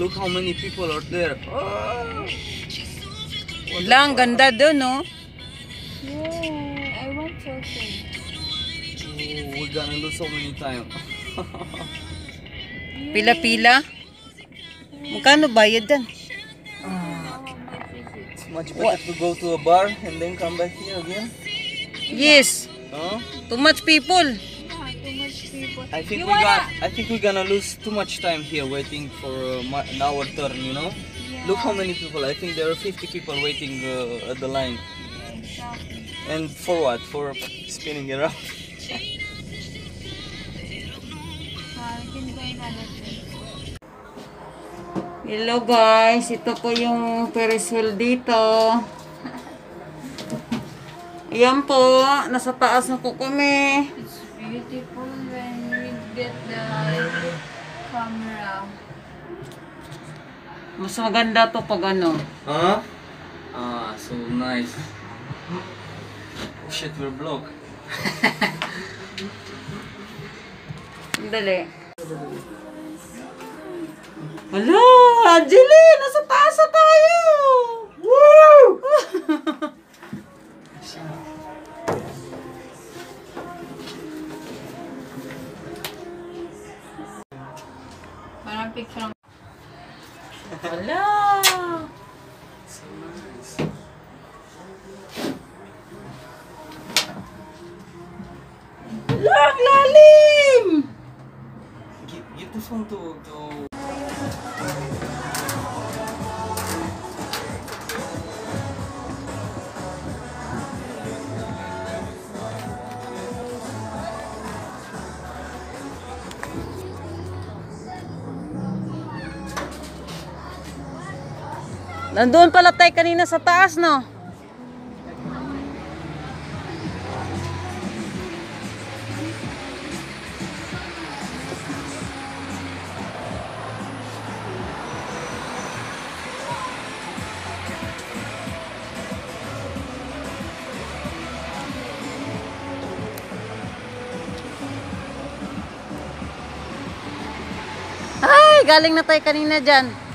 look how many people are there. Oh, Wala, ang ganda doon, no? Yeah, I want also. oh, we're gonna lose so many time. Pila-pila. Magkano bayad dan? it's ah, much better to go to a bar and then come back here again. Yes. Huh? Too much people. I think You we got. I think we're gonna lose too much time here waiting for uh, our turn. You know. Look how many people. I think there are 50 people waiting uh, at the line. Exactly. And for what? For spinning around. We can go another place. Hello guys, ito po yung Ferris wheel dito. Ayan po, nasa taas na po kami. It's beautiful when we get the camera. Mas maganda to pag ano. Huh? Ah, so nice. Shit, we're blocked. Sandali. Hala, Angeli, nasa one picture on Hello! Look, Lalim! Give, give to, Nandun pala tayo kanina sa taas, no? Ay, galing na tayo kanina dyan.